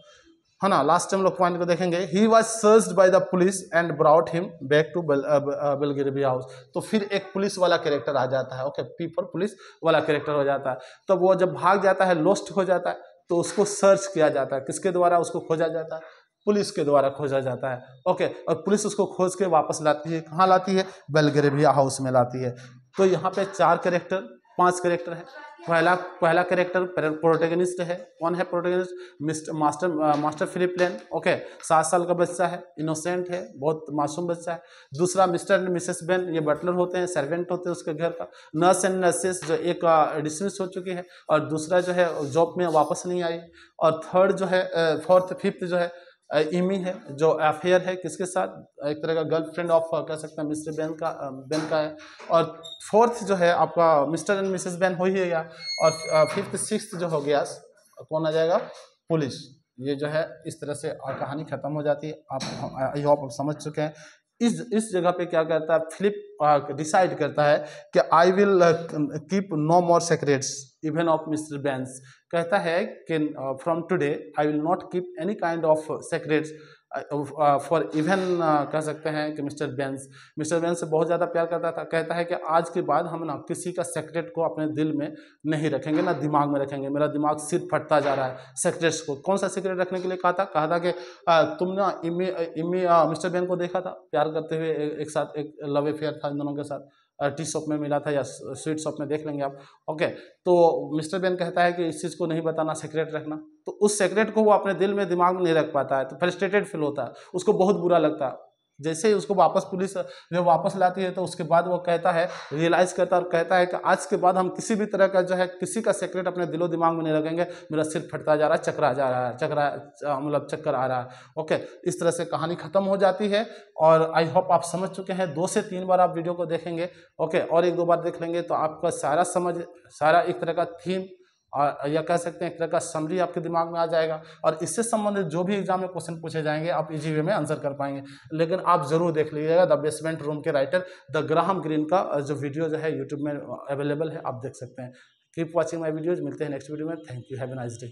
है ना? लास्ट टाइम लोग पॉइंट को देखेंगे he was search by the police and brought him back to Belgravia house तो फिर एक पुलिस वाला कैरेक्टर आ जाता है ओके पीपल पुलिस वाला कैरेक्टर हो जाता है। तो वो जब भाग जाता है लोस्ट हो जाता है तो उसको सर्च किया जाता है। किसके द्वारा उसको खोजा जाता है? पुलिस के द्वारा खोजा जाता है ओके और पुलिस उसको खोज के वापस लाती है। कहाँ लाती है? बेलगरेबिया हाउस में लाती है। तो यहाँ पे चार करेक्टर पाँच करेक्टर है। पहला पहला करेक्टर प्रोटेगनिस्ट है। कौन है protagonist Mr Master Master Philip Lane okay सात साल का बच्चा है इनोसेंट है, बहुत मासूम बच्चा है। दूसरा मिस्टर एंड मिसेस बेन ये बटलर होते हैं सर्वेंट होते हैं उसके घर का। नर्स एंड नर्सेस जो एक डिसमिस हो चुकी है और दूसरा जो है जॉब में वापस नहीं आई और थर्ड जो है फोर्थ फिफ्थ जो है इमी है, जो अफेयर है, किसके साथ? एक तरह का गर्लफ्रेंड ऑफ़, कह सकते हैं, मिस्टर बेन का बेन का है। और फोर्थ जो है, आपका मिस्टर एंड मिसेस बेन हो ही गया और फिफ्थ सिक्स जो हो गया, कौन आ जाएगा? पुलिस। ये जो है, इस तरह से कहानी ख़त्म हो जाती है। आप आई होप आप समझ चुके हैं। इस इस जगह पे क्या करता है फ्लिप डिसाइड करता है कि I will keep no more secrets even of Mr Baines कहता है कि from today I will not keep any kind of secrets for even कह सकते हैं कि मिस्टर बेंस मिस्टर बेंस से बहुत ज़्यादा प्यार करता था, कहता है कि आज के बाद हम ना किसी का सेक्रेट को अपने दिल में नहीं रखेंगे, ना दिमाग में रखेंगे, मेरा दिमाग सिर फटता जा रहा है सेक्रेट्स को। कौन सा सेक्रेट रखने के लिए कहा था? कहा था कि तुम ना इमी इमी मिस्टर बेन को देखा था? प्यार करते हुए एक साथ एक लव अफेयर था इन दोनों के साथ। टी शॉप में मिला था या स्वीट शॉप में देख लेंगे आप। ओके तो मिस्टर बेन कहता है कि इस चीज़ को नहीं बताना सेक्रेट रखना। तो उस सेक्रेट को वो अपने दिल में, दिमाग में नहीं रख पाता है तो फ्रस्ट्रेटेड फील होता है। उसको बहुत बुरा लगता है। जैसे ही उसको वापस पुलिस जब वापस लाती है तो उसके बाद वो कहता है रियलाइज़ करता है और कहता है कि आज के बाद हम किसी भी तरह का जो है, किसी का सेक्रेट अपने दिलो, दिमाग में नहीं रखेंगे। मेरा सिर फटता जा रहा है, चकरा जा रहा है, चकरा मतलब चक्कर आ रहा है। ओके इस तरह से कहानी ख़त्म हो जाती है और आई होप आप समझ चुके हैं। दो से तीन बार आप वीडियो को देखेंगे। ओके और एक दो बार देख लेंगे तो आपका सारा समझ, सारा एक तरह का थीम और या कह सकते हैं एक तरह का समरी आपके दिमाग में आ जाएगा और इससे संबंधित जो भी एग्ज़ाम में क्वेश्चन पूछे जाएँगे, आप इजी वे में आंसर कर पाएँगे। लेकिन आप ज़रूर देख लीजिएगा द बेसमेंट रूम के राइटर द ग्राहम ग्रीन का जो वीडियो जो है यूट्यूब में अवेलेबल है, आप देख सकते हैं। कीप वॉचिंग माई वीडियोज़ मिलते हैं नेक्स्ट वीडियो में। Thank you have a nice day